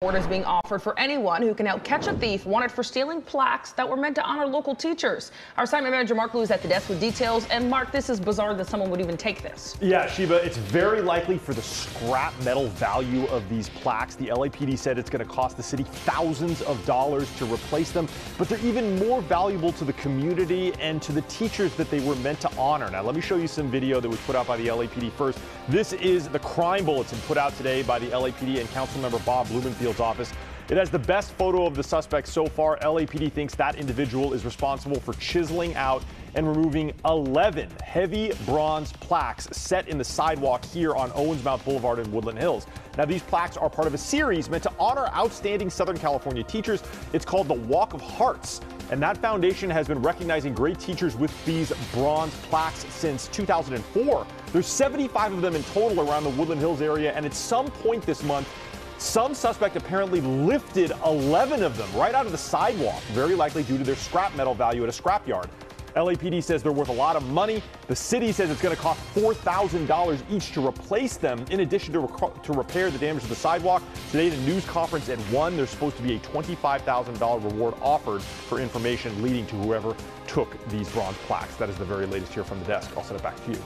Reward is being offered for anyone who can help catch a thief wanted for stealing plaques that were meant to honor local teachers. Our assignment manager Mark Lou is at the desk with details. And Mark, this is bizarre that someone would even take this. Yeah, Sheba, it's very likely for the scrap metal value of these plaques. The LAPD said it's going to cost the city thousands of dollars to replace them, but they're even more valuable to the community and to the teachers that they were meant to honor. Now, let me show you some video that was put out by the LAPD first. This is the crime bulletin put out today by the LAPD and Councilmember Bob Blumenfield office. It has the best photo of the suspect so far. LAPD thinks that individual is responsible for chiseling out and removing 11 heavy bronze plaques set in the sidewalk here on Owensmouth Boulevard in Woodland Hills. Now, these plaques are part of a series meant to honor outstanding Southern California teachers. It's called the Walk of Hearts. And that foundation has been recognizing great teachers with these bronze plaques since 2004. There's 75 of them in total around the Woodland Hills area. And at some point this month, some suspect apparently lifted 11 of them right out of the sidewalk, very likely due to their scrap metal value at a scrapyard. LAPD says they're worth a lot of money. The city says it's going to cost $4,000 each to replace them, in addition to, rec- to repair the damage to the sidewalk. Today, the news conference at 1, there's supposed to be a $25,000 reward offered for information leading to whoever took these bronze plaques. That is the very latest here from the desk. I'll send it back to you.